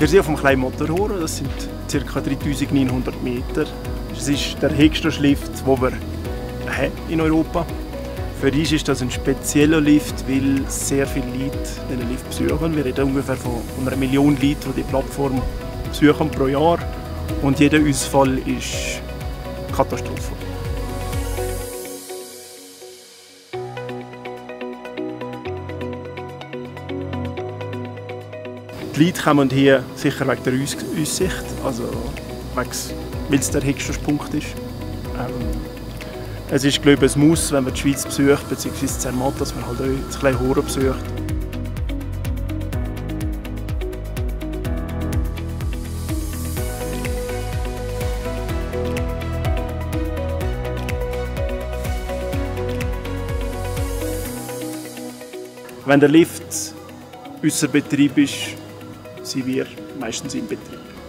Wir sind auf dem kleinen Motorhorn, das sind ca. 3900 Meter. Es ist der höchste Lift, den wir haben in Europa Für uns ist das ein spezieller Lift, weil sehr viele Leute diesen Lift besuchen. Wir reden ungefähr von einer Million Leuten, die die Plattform besuchen pro Jahr. Und jeder Ausfall ist Katastrophe. Die Leute kommen hier sicher wegen der Aussicht, also weil es der höchste Punkt ist. Ähm, es ist glaube ich, ein Muss, wenn man die Schweiz besucht, beziehungsweise Zermatt, dass man halt auch das kleine Horror besucht. Wenn der Lift unser Betrieb ist, sind wir meistens im Betrieb.